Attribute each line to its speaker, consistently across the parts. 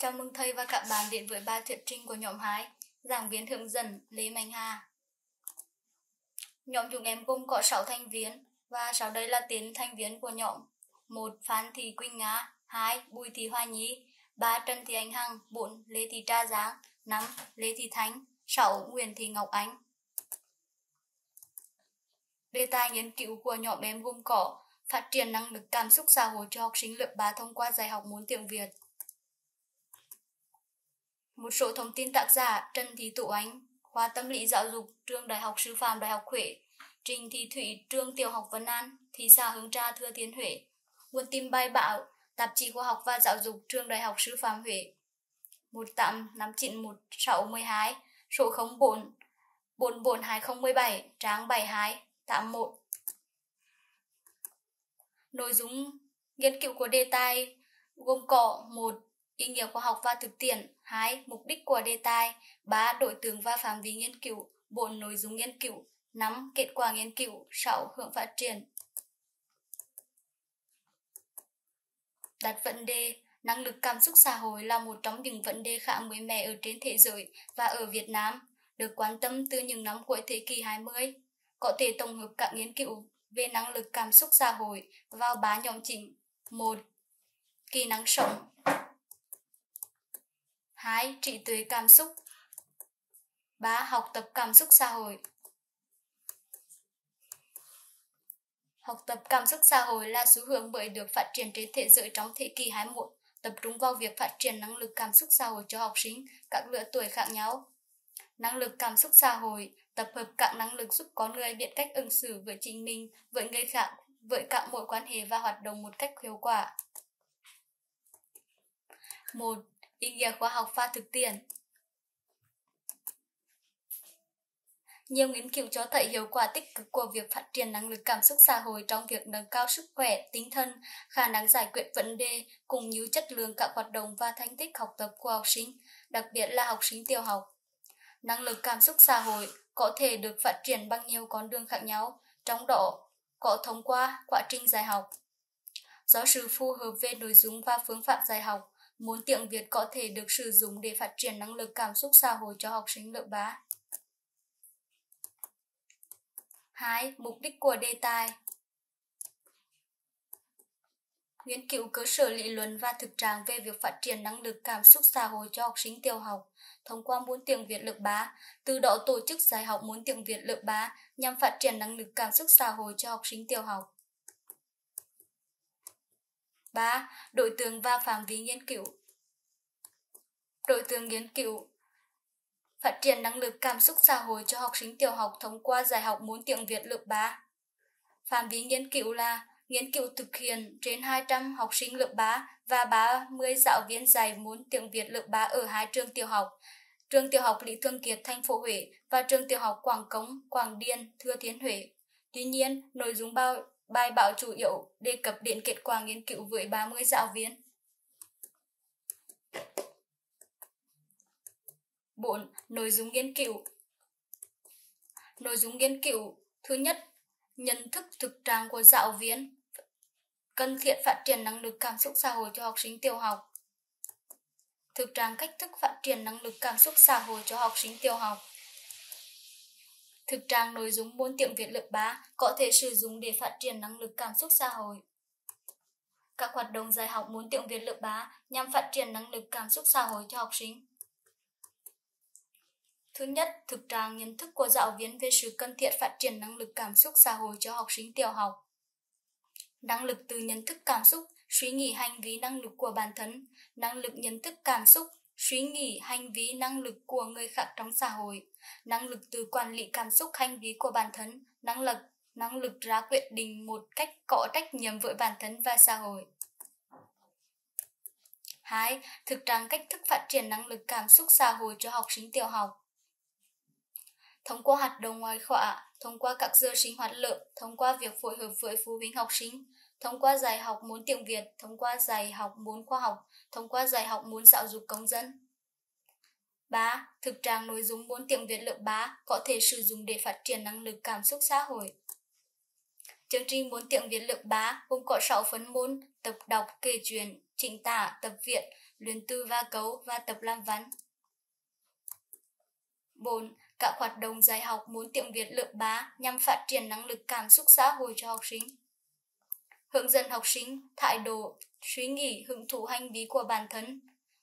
Speaker 1: Chào mừng thầy và các bạn đến với bài thuyết trình của nhóm 2, giảng viên hướng dẫn Lê Mạnh Hà. Nhóm chúng em gồm có 6 thành viên và sau đây là tên thành viên của nhóm. 1. Phan Thị Quỳnh Nga 2. Bùi Thị Hoa Nhi 3. Trần Thị Anh Hằng 4. Lê Thị Tra Giáng 5. Lê Thị Thánh 6. Nguyễn Thị Ngọc Ánh Đề tài nghiên cứu của nhóm em gồm có phát triển năng lực cảm xúc xã hội cho học sinh lớp 3 thông qua dạy học môn tiếng Việt. Một số thông tin tác giả Trần Thị Tụ Ánh, khoa tâm lý giáo dục, trường Đại học Sư phạm Đại học Huế, Trình Thị Thủy, trường Tiểu học Vân An, thị xã Hương Tra, Thừa Thiên Huế. Nguồn tin bài báo, tạp chí khoa học và giáo dục, trường Đại học Sư phạm Huế. 1859112, số 04 442017, trang 72, 81. Nội dung nghiên cứu của đề tài gồm có một ý nghĩa khoa học và thực tiễn, 2. Mục đích của đề tài, 3. Đội tượng và phạm vi nghiên cứu, 4. Nội dung nghiên cứu, 5. Kết quả nghiên cứu, 6. Hướng phát triển. Đặt vấn đề, năng lực cảm xúc xã hội là một trong những vấn đề khá mới mẻ ở trên thế giới và ở Việt Nam, được quan tâm từ những năm cuối thế kỷ 20. Có thể tổng hợp các nghiên cứu về năng lực cảm xúc xã hội vào ba nhóm chính. 1. Kỹ năng sống 2. trị tuệ cảm xúc 3. Học tập cảm xúc xã hội Học tập cảm xúc xã hội là xu hướng mới được phát triển trên thế giới trong thế kỷ 21, tập trung vào việc phát triển năng lực cảm xúc xã hội cho học sinh các lứa tuổi khác nhau. Năng lực cảm xúc xã hội tập hợp các năng lực giúp con người biết cách ứng xử với chính mình, với người khác, với các mối quan hệ và hoạt động một cách hiệu quả. 1 ý nghĩa khoa học và thực tiễn. Nhiều nghiên cứu cho thấy hiệu quả tích cực của việc phát triển năng lực cảm xúc xã hội trong việc nâng cao sức khỏe, tinh thần, khả năng giải quyết vấn đề, cũng như chất lượng các hoạt động và thành tích học tập của học sinh, đặc biệt là học sinh tiểu học. Năng lực cảm xúc xã hội có thể được phát triển bằng nhiều con đường khác nhau, trong đó có thông qua quá trình dạy học. Do sự phù hợp về nội dung và phương pháp dạy học, muốn tiếng Việt có thể được sử dụng để phát triển năng lực cảm xúc xã hội cho học sinh lớp 3. 2. Mục đích của đề tài Nghiên cứu cơ sở lý luận và thực trạng về việc phát triển năng lực cảm xúc xã hội cho học sinh tiểu học thông qua môn tiếng Việt lớp 3, từ đó tổ chức dạy học môn tiếng Việt lớp 3 nhằm phát triển năng lực cảm xúc xã hội cho học sinh tiểu học. 3. Đối tượng và phạm vi nghiên cứu Đối tượng nghiên cứu Phát triển năng lực cảm xúc xã hội cho học sinh tiểu học thông qua giải học môn tiếng Việt lớp 3. Phạm vi nghiên cứu là nghiên cứu thực hiện trên 200 học sinh lớp 3 và 30 giáo viên dạy môn tiếng Việt lớp 3 ở hai trường tiểu học, trường tiểu học Lý Thương Kiệt, thành phố Huế và trường tiểu học Quảng Cống, Quảng Điền, Thừa Thiên Huế. Tuy nhiên, nội dung bao Bài báo chủ yếu đề cập đến kết quả nghiên cứu với 30 giáo viên. 4. Nội dung nghiên cứu Nội dung nghiên cứu Thứ nhất, nhận thức thực trạng của giáo viên cần thiết phát triển năng lực cảm xúc xã hội cho học sinh tiểu học. Thực trạng cách thức phát triển năng lực cảm xúc xã hội cho học sinh tiểu học. Thực trạng nội dung môn tiếng Việt lớp 3 có thể sử dụng để phát triển năng lực cảm xúc xã hội. Các hoạt động dạy học môn tiếng Việt lớp 3 nhằm phát triển năng lực cảm xúc xã hội cho học sinh. Thứ nhất, thực trạng nhận thức của giáo viên về sự cần thiết phát triển năng lực cảm xúc xã hội cho học sinh tiểu học. Năng lực từ nhận thức cảm xúc, suy nghĩ hành vi năng lực của bản thân, năng lực nhận thức cảm xúc, suy nghĩ hành vi năng lực của người khác trong xã hội, năng lực từ quản lý cảm xúc hành vi của bản thân, năng lực năng lực ra quyết định một cách có trách nhiệm với bản thân và xã hội. 2. Thực trạng cách thức phát triển năng lực cảm xúc xã hội cho học sinh tiểu học. Thông qua hoạt động ngoài khóa, thông qua các giờ sinh hoạt lớp, thông qua việc phối hợp với phụ huynh học sinh, thông qua dạy học môn tiếng Việt, thông qua dạy học môn khoa học, thông qua dạy học môn giáo dục công dân. 3. Thực trạng nội dung môn tiếng Việt lớp 3 có thể sử dụng để phát triển năng lực cảm xúc xã hội. Chương trình môn tiếng Việt lớp 3 gồm có 6 phần môn tập đọc, kể chuyện, trình tả, tập viện, luyện tư va cấu và tập làm văn. 4. Các hoạt động dạy học muốn tiếng Việt lớp 3 nhằm phát triển năng lực cảm xúc xã hội cho học sinh. Hướng dẫn học sinh thái độ, suy nghĩ, hứng thú hành vi của bản thân.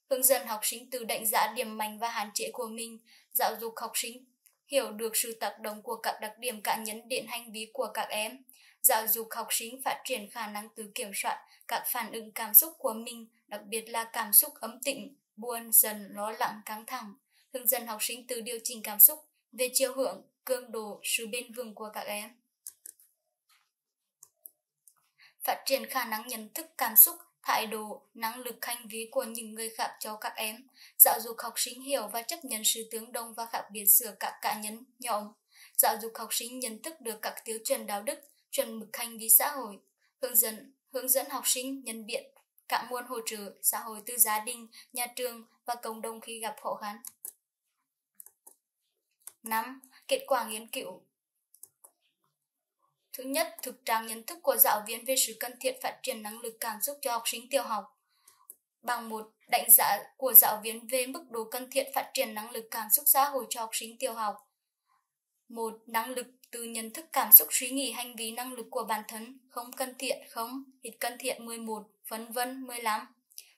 Speaker 1: Hướng dẫn học sinh từ đánh giá điểm mạnh và hạn chế của mình, giáo dục học sinh hiểu được sự tác động của các đặc điểm cá nhân đến hành vi của các em, giáo dục học sinh phát triển khả năng tự kiểm soát các phản ứng cảm xúc của mình, đặc biệt là cảm xúc ấm tĩnh, buồn, giận, lo lắng, căng thẳng, hướng dẫn học sinh tự điều chỉnh cảm xúc về chiều hướng, cường độ, sự bền vững của các em. Phát triển khả năng nhận thức cảm xúc, thái độ, năng lực hành vi của những người khác cho các em, giáo dục học sinh hiểu và chấp nhận sự tương đồng và khác biệt giữa các cá nhân, nhóm, giáo dục học sinh nhận thức được các tiêu chuẩn đạo đức, chuẩn mực hành vi xã hội, hướng dẫn hướng dẫn học sinh nhận biết các nguồn hỗ trợ xã hội từ gia đình, nhà trường và cộng đồng khi gặp khó khăn. 5. Kết quả nghiên cứu Thứ nhất, thực trạng nhận thức của giáo viên về sự cần thiết phát triển năng lực cảm xúc cho học sinh tiểu học. Bằng một đánh giá của giáo viên về mức độ cần thiết phát triển năng lực cảm xúc xã hội cho học sinh tiểu học. Một, năng lực từ nhận thức cảm xúc suy nghĩ hành vi năng lực của bản thân không cần thiện không ít cần thiện 11 vân vân 15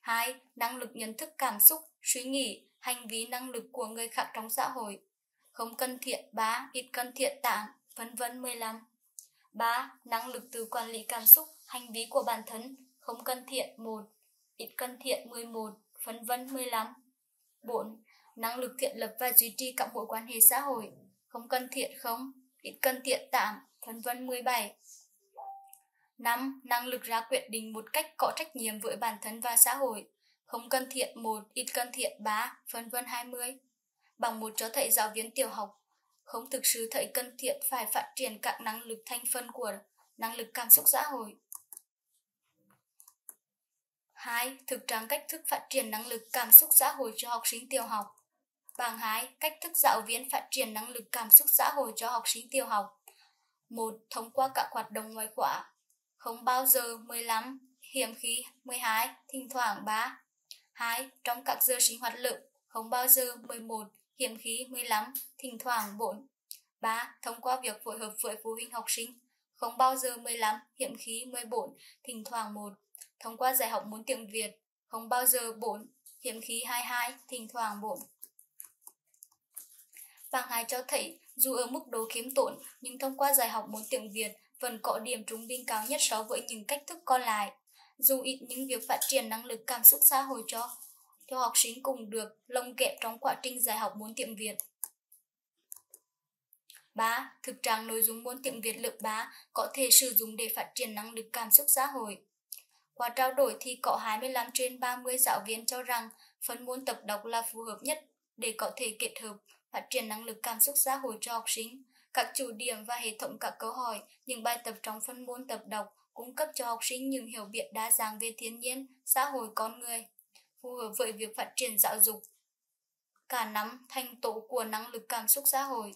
Speaker 1: 2. Năng lực nhận thức cảm xúc suy nghĩ hành vi năng lực của người khác trong xã hội không cân thiện 3 ít cân thiện tạng vân vân 15 3. Năng lực từ quản lý cảm xúc hành vi của bản thân không cân thiện 1 ít cân thiện 11 vân vân 15 4. Năng lực thiện lập và duy trì các mối quan hệ xã hội không cân thiện không ít cân thiện tạm, vân vân 17. 5. Năng lực ra quyết định một cách có trách nhiệm với bản thân và xã hội. Không cân thiện 1, ít cân thiện 3, vân vân 20. Bằng một cho thầy giáo viên tiểu học không thực sự thấy cần thiết phải phát triển các năng lực thành phần của năng lực cảm xúc xã hội. 2. Thực trạng cách thức phát triển năng lực cảm xúc xã hội cho học sinh tiểu học. Bảng 2. Cách thức giáo viên phát triển năng lực cảm xúc xã hội cho học sinh tiểu học. 1. Thông qua các hoạt động ngoài khóa. Không bao giờ 15, hiếm khi 12, thỉnh thoảng 3. 2. Trong các giờ sinh hoạt lực. Không bao giờ 11, hiểm khí 15, thỉnh thoảng 4. 3. Thông qua việc phối hợp với phụ huynh học sinh. Không bao giờ 15, hiểm khí 14, thỉnh thoảng 1. Thông qua dạy học muốn tiếng Việt. Không bao giờ 4, hiểm khí 22, thỉnh thoảng 4. Bảng 2 cho thấy dù ở mức độ khiếm tổn, nhưng thông qua dạy học môn tiếng Việt vẫn có điểm trung bình cao nhất so với những cách thức còn lại. Dù ít những việc phát triển năng lực cảm xúc xã hội cho cho học sinh cùng được lồng kẹp trong quá trình dạy học môn tiếng Việt. 3. Thực trạng nội dung môn tiếng Việt lớp 3 có thể sử dụng để phát triển năng lực cảm xúc xã hội. Qua trao đổi thì có 25 trên 30 giáo viên cho rằng phần môn tập đọc là phù hợp nhất để có thể kết hợp phát triển năng lực cảm xúc xã hội cho học sinh. Các chủ điểm và hệ thống các câu hỏi, những bài tập trong phân môn tập đọc cung cấp cho học sinh những hiểu biết đa dạng về thiên nhiên, xã hội con người, phù hợp với việc phát triển giáo dục. Cả nắm thành tố của năng lực cảm xúc xã hội.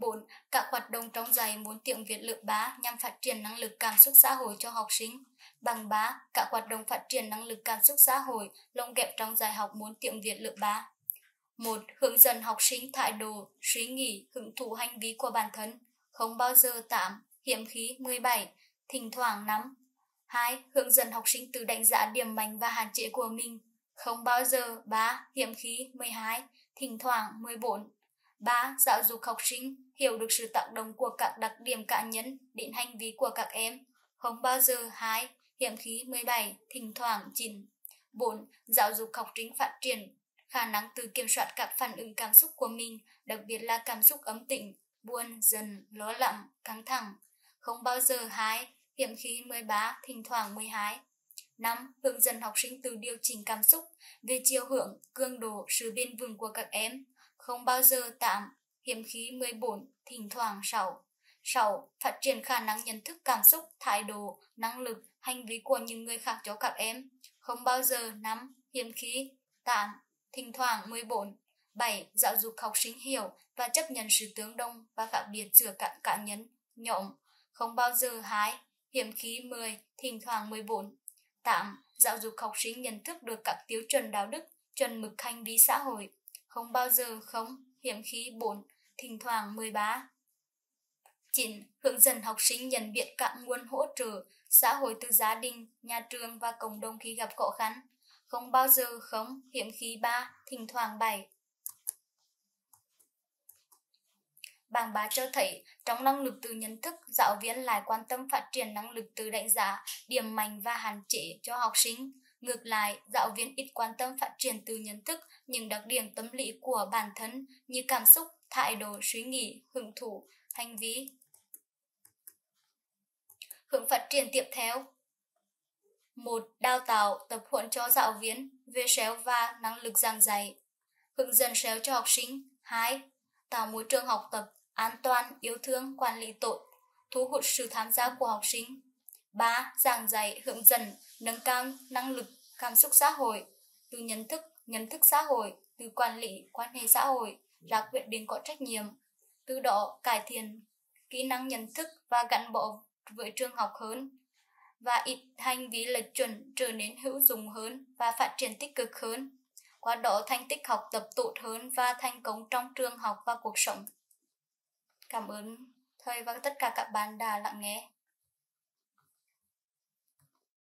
Speaker 1: bốn Các hoạt động trong dạy muốn tiếng Việt lớp 3 nhằm phát triển năng lực cảm xúc xã hội cho học sinh. Bằng 3. Các hoạt động phát triển năng lực cảm xúc xã hội lồng ghép trong dạy học muốn tiếng Việt lớp 3. 1. Hướng dẫn học sinh thái độ, suy nghĩ, hưởng thụ hành vi của bản thân. Không bao giờ 8. Hiểm khí 17. Thỉnh thoảng 5. 2. Hướng dẫn học sinh tự đánh giá điểm mạnh và hạn chế của mình. Không bao giờ 3. Hiểm khí 12. Thỉnh thoảng 14. 3. Giáo dục học sinh hiểu được sự tác động của các đặc điểm cá nhân đến hành vi của các em. Không bao giờ 2. Hiểm khí 17. Thỉnh thoảng 9. 4. Giáo dục học sinh phát triển khả năng tự kiểm soát các phản ứng cảm xúc của mình, đặc biệt là cảm xúc ấm tĩnh, buồn, dần, lo lắng, căng thẳng. Không bao giờ 2. Hiểm khí 13. Thỉnh thoảng 12. 5. Hướng dẫn học sinh tự điều chỉnh cảm xúc về chiều hưởng, cường độ, sự bền vững của các em không bao giờ tạm, hiểm khí 14, thỉnh thoảng 6. 6. Phát triển khả năng nhận thức cảm xúc, thái độ, năng lực, hành vi của những người khác cho các em. Không bao giờ 5. Hiểm khí 8, thỉnh thoảng 14. 7. Giáo dục học sinh hiểu và chấp nhận sự tương đồng và khác biệt giữa các cá nhân, Nhóm không bao giờ 2, hiểm khí 10, thỉnh thoảng 14. 8. Giáo dục học sinh nhận thức được các tiêu chuẩn đạo đức, chuẩn mực hành vi xã hội. Không bao giờ không, hiểm khí 4, thỉnh thoảng 13. 9. Hướng dẫn học sinh nhận biết các nguồn hỗ trợ xã hội từ gia đình, nhà trường và cộng đồng khi gặp khó khăn. Không bao giờ không, hiểm khí 3, thỉnh thoảng 7. Bảng bá cho thấy, trong năng lực từ nhận thức, giáo viên lại quan tâm phát triển năng lực từ đánh giá, điểm mạnh và hạn chế cho học sinh. Ngược lại, giáo viên ít quan tâm phát triển từ nhận thức những đặc điểm tâm lý của bản thân như cảm xúc, thái độ, suy nghĩ, hưởng thụ, hành vi. Hướng phát triển tiếp theo một Đào tạo, tập huấn cho giáo viên về SEO và năng lực giảng dạy. Hướng dẫn SEO cho học sinh. 2. Tạo môi trường học tập an toàn, yêu thương, quản lý tốt, thu hút sự tham gia của học sinh. 3. Giảng dạy, hướng dẫn, nâng cao năng lực, cảm xúc xã hội, từ nhận thức, nhận thức xã hội, từ quản lý, quan hệ xã hội, ra quyết định có trách nhiệm. Từ đó cải thiện kỹ năng nhận thức và gắn bó với trường học hơn và ít hành vi lệch chuẩn trở nên hữu dụng hơn và phát triển tích cực hơn. Qua đó thành tích học tập tốt hơn và thành công trong trường học và cuộc sống. Cảm ơn thầy và vâng, tất cả các bạn đã lắng nghe.